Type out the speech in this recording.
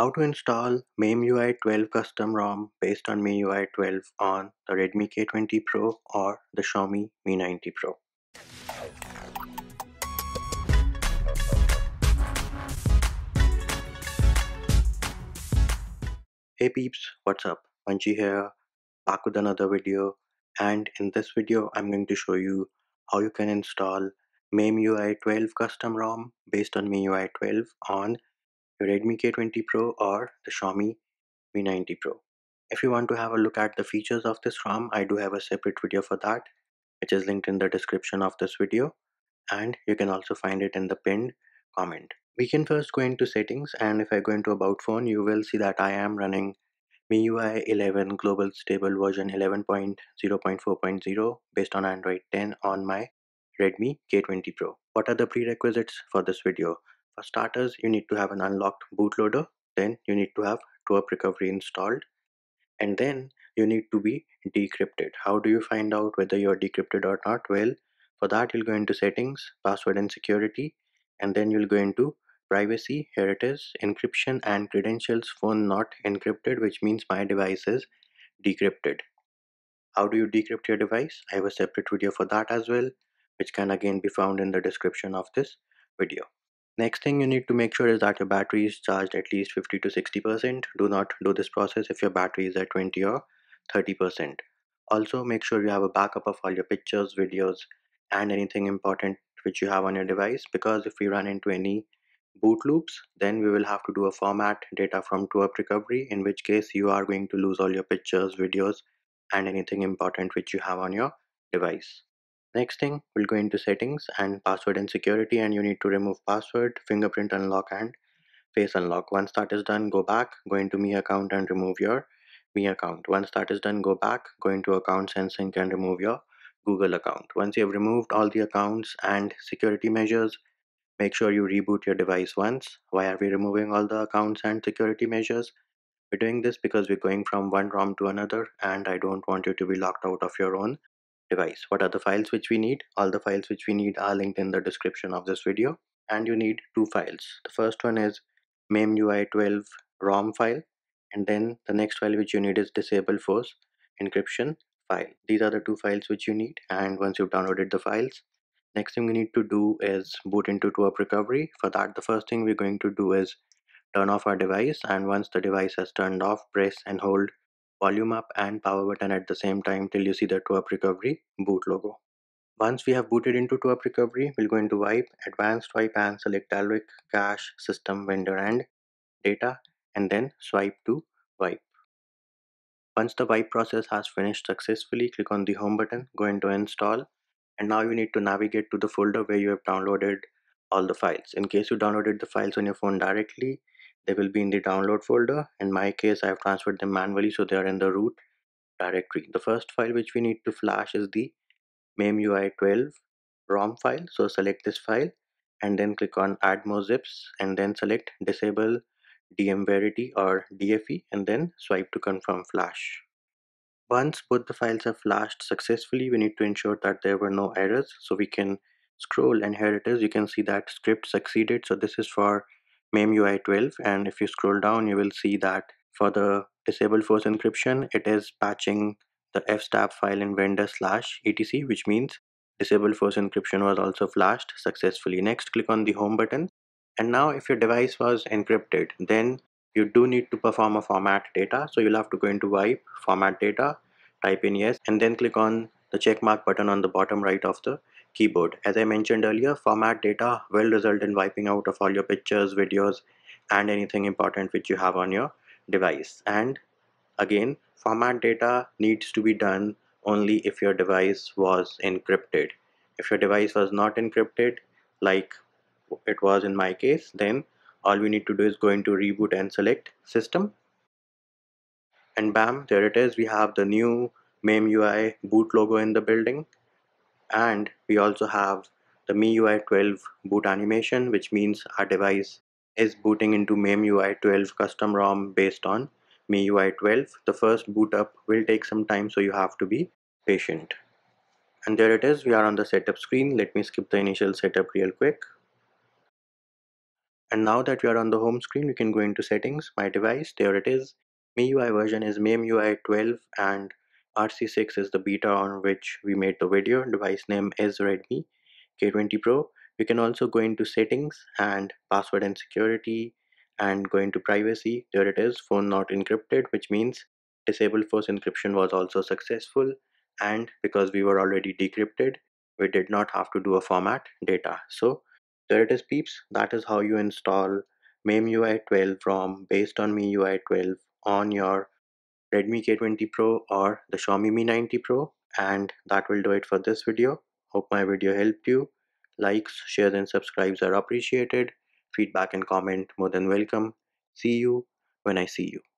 How to install MemeUI 12 custom ROM based on MIUI 12 on the Redmi K20 Pro or the Xiaomi Mi 9T Pro. Hey peeps, what's up? Munchy here, back with another video and in this video I'm going to show you how you can install MemeUI 12 custom ROM based on MIUI 12 on Redmi K20 Pro or the Xiaomi Mi 9T Pro. If you want to have a look at the features of this ROM, I do have a separate video for that, which is linked in the description of this video, and you can also find it in the pinned comment. We can first go into settings, and if I go into about phone, you will see that I am running MIUI 11 Global Stable version 11.0.4.0 based on Android 10 on my Redmi K20 Pro. What are the prerequisites for this video? For starters, you need to have an unlocked bootloader, then you need to have TWRP recovery installed, and then you need to be decrypted. How do you find out whether you're decrypted or not? Well, for that you'll go into settings, password and security, and then you'll go into privacy, here it is, encryption and credentials phone not encrypted, which means my device is decrypted. How do you decrypt your device? I have a separate video for that as well, which can again be found in the description of this video. Next thing you need to make sure is that your battery is charged at least 50 to 60%. Do not do this process if your battery is at 20 or 30%. Also make sure you have a backup of all your pictures, videos and anything important which you have on your device because if we run into any boot loops then we will have to do a format data from TWRP recovery in which case you are going to lose all your pictures, videos and anything important which you have on your device. Next thing, we'll go into settings and password and security and you need to remove password, fingerprint unlock and face unlock. Once that is done, go back, go into Mi account and remove your Mi account. Once that is done, go back, go into accounts and sync and remove your Google account. Once you have removed all the accounts and security measures, make sure you reboot your device once. Why are we removing all the accounts and security measures? We're doing this because we're going from one ROM to another and I don't want you to be locked out of your own device. What are the files which we need? All the files which we need are linked in the description of this video and you need two files. The first one is MemeUI 12 ROM file and then the next file which you need is disable force encryption file. These are the two files which you need and once you've downloaded the files next thing we need to do is boot into TWRP recovery. For that the first thing we're going to do is turn off our device and once the device has turned off press and hold volume up and power button at the same time till you see the TWRP recovery boot logo. Once we have booted into TWRP recovery, we'll go into wipe, advanced wipe and select Dalvik, cache, system, vendor and data and then swipe to wipe. Once the wipe process has finished successfully, click on the home button, go into install and now you need to navigate to the folder where you have downloaded all the files. In case you downloaded the files on your phone directly, they will be in the download folder. In my case I have transferred them manually so they are in the root directory. The first file which we need to flash is the MemeUI 12 ROM file. So select this file and then click on add more zips and then select disable dmverity or DFE and then swipe to confirm flash. Once both the files are flashed successfully we need to ensure that there were no errors. So we can scroll and here it is. You can see that script succeeded. So this is for MemeUI 12 and if you scroll down you will see that for the disable force encryption it is patching the fstab file in vendor slash etc which means disable force encryption was also flashed successfully. Next click on the home button. And now if your device was encrypted then you do need to perform a format data. So you'll have to go into wipe format data type in yes and then click on the check mark button on the bottom right of the keyboard. As I mentioned earlier, format data will result in wiping out of all your pictures, videos, and anything important which you have on your device. And again, format data needs to be done only if your device was encrypted. If your device was not encrypted, like it was in my case, then all we need to do is go into reboot and select system. And bam, there it is. We have the new MemeUI boot logo in the building and we also have the MIUI 12 boot animation which means our device is booting into MemeUI 12 custom ROM based on MIUI 12. The first boot up will take some time so you have to be patient. And there it is, we are on the setup screen. Let me skip the initial setup real quick. and now that we are on the home screen we can go into settings my device there it is MIUI version is MIUI 12 and RC6 is the beta on which we made the video. Device name is Redmi K20 Pro. You can also go into settings and password and security and go into privacy. There it is phone not encrypted which means disable force encryption was also successful. And because we were already decrypted we did not have to do a format data. So there it is peeps. That is how you install MIUI 12 from based on MIUI 12 on your Redmi K20 Pro or the Xiaomi Mi 9T Pro and that will do it for this video. Hope my video helped you. Likes shares and subscribes are appreciated. Feedback and comment more than welcome. See you when I see you